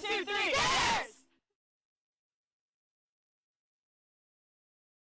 two, three.